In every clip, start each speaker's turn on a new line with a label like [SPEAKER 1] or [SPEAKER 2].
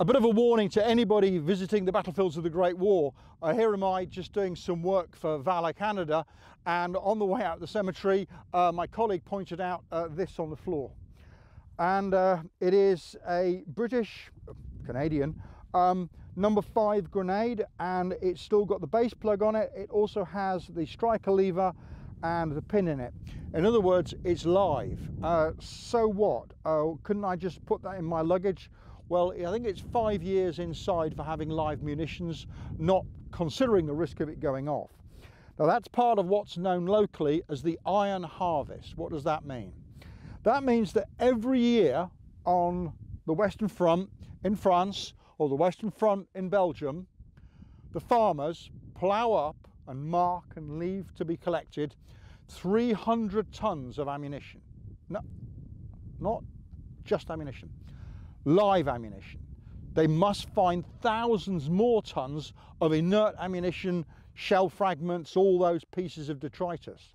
[SPEAKER 1] A bit of a warning to anybody visiting the battlefields of the Great War. Uh, here am I just doing some work for Valour Canada and on the way out the cemetery uh, my colleague pointed out uh, this on the floor and uh, it is a British, Canadian, um, number five grenade and it's still got the base plug on it. It also has the striker lever and the pin in it. In other words, it's live. Uh, so what? Uh, couldn't I just put that in my luggage? Well, I think it's five years inside for having live munitions, not considering the risk of it going off. Now that's part of what's known locally as the iron harvest. What does that mean? That means that every year on the Western Front in France or the Western Front in Belgium, the farmers plough up and mark and leave to be collected 300 tons of ammunition. No, not just ammunition, live ammunition. They must find thousands more tons of inert ammunition, shell fragments, all those pieces of detritus.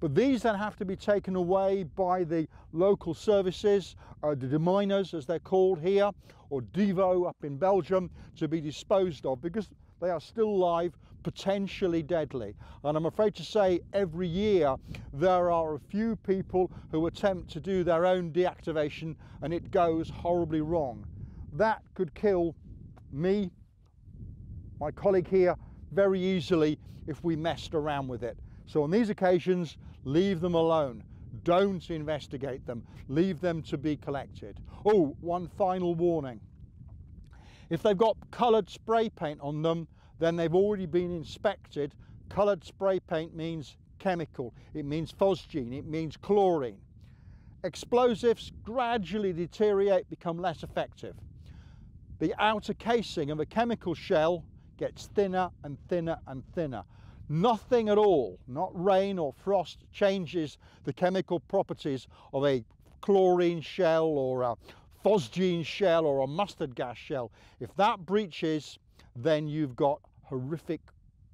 [SPEAKER 1] But these then have to be taken away by the local services, uh, the deminers as they're called here, or DOVO up in Belgium, to be disposed of because they are still live, potentially deadly. And I'm afraid to say every year there are a few people who attempt to do their own deactivation and it goes horribly wrong. That could kill me, my colleague here, very easily if we messed around with it. So on these occasions, leave them alone. Don't investigate them. Leave them to be collected. Oh, one final warning. If they've got coloured spray paint on them, then they've already been inspected. Coloured spray paint means chemical. It means phosgene. It means chlorine. Explosives gradually deteriorate, become less effective. The outer casing of a chemical shell gets thinner and thinner and thinner. Nothing at all, not rain or frost, changes the chemical properties of a chlorine shell or a phosgene shell or a mustard gas shell. If that breaches, then you've got horrific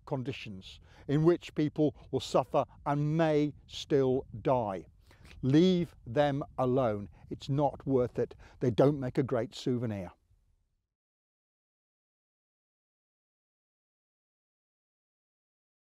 [SPEAKER 1] conditions in which people will suffer and may still die. Leave them alone. It's not worth it. They don't make a great souvenir.